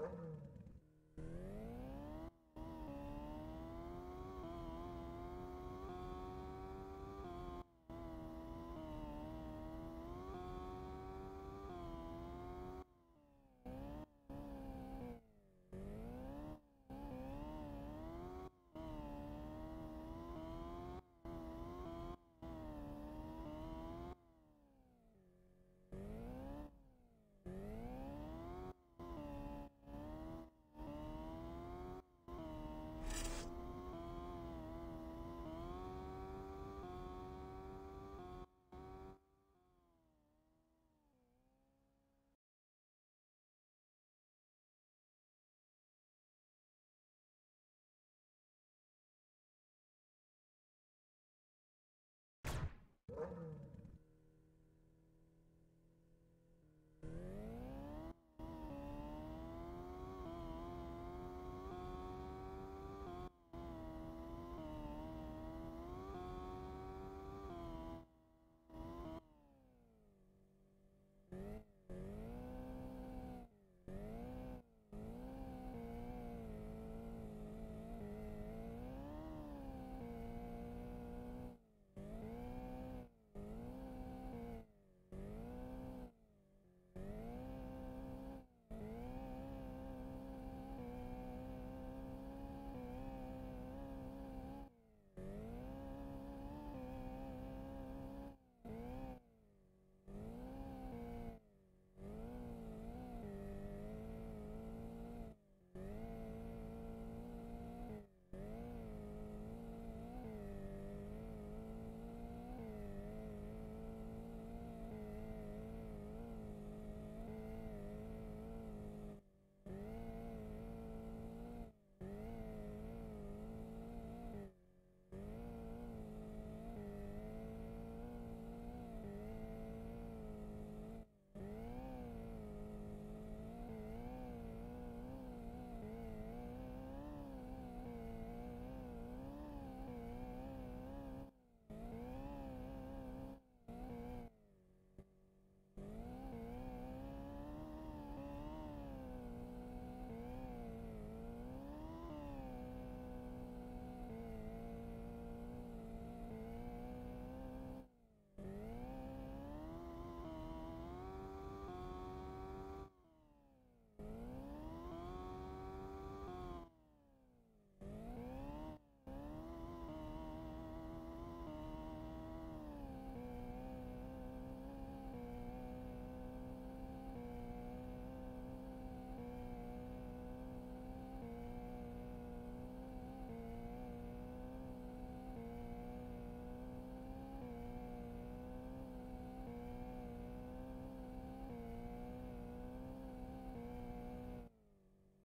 you Mm-hmm.